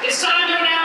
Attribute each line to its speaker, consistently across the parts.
Speaker 1: It's time to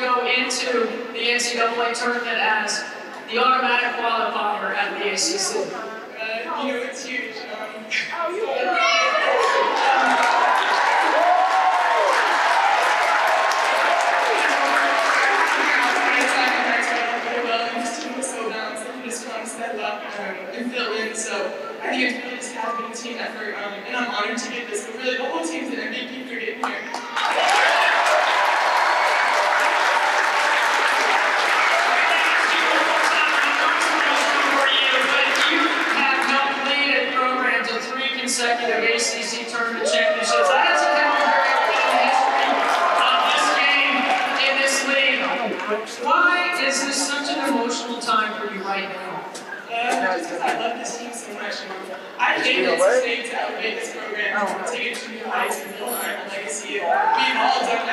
Speaker 1: go into the NCAA tournament as the automatic qualifier at the ACC?
Speaker 2: Uh, you know, it's huge. Um, so I think it's really just a team effort, um, and I'm honored to get this, but really the whole team's an MVP for getting here.
Speaker 1: Why is this such an emotional time for you right now?
Speaker 2: Uh, just because I love this team so much. You know, I came to NC State to elevate this program, to take it to new heights and build on our legacy. We've all done